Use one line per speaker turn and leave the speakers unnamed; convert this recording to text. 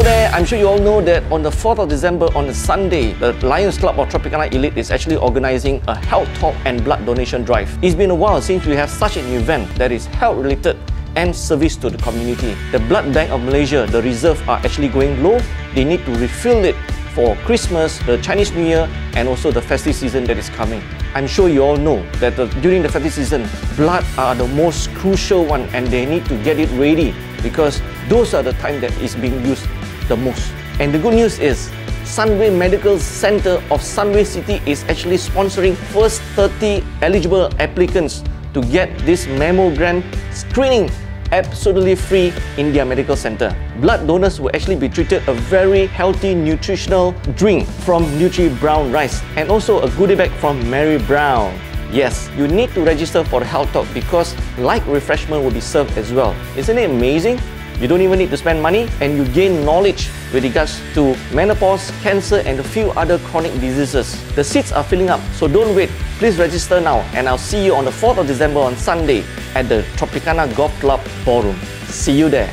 Hello there, I'm sure you all know that on the 4th of December on a Sunday, the Lions Club of Tropicana Elite is actually organizing a health talk and blood donation drive. It's been a while since we have such an event that is health related and service to the community. The Blood Bank of Malaysia, the reserve are actually going low. They need to refill it for Christmas, the Chinese New Year, and also the festive season that is coming. I'm sure you all know that the, during the festive season, blood are the most crucial one and they need to get it ready because those are the time that is being used the most. And the good news is, Sunway Medical Center of Sunway City is actually sponsoring first 30 eligible applicants to get this mammogram screening absolutely free in their medical center. Blood donors will actually be treated a very healthy nutritional drink from Nutri Brown Rice and also a goodie bag from Mary Brown. Yes, you need to register for health talk because light refreshment will be served as well. Isn't it amazing? You don't even need to spend money and you gain knowledge with regards to menopause, cancer and a few other chronic diseases. The seats are filling up, so don't wait. Please register now and I'll see you on the 4th of December on Sunday at the Tropicana Golf Club Ballroom. See you there.